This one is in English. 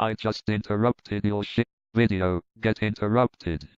I just interrupted your shit video. Get interrupted.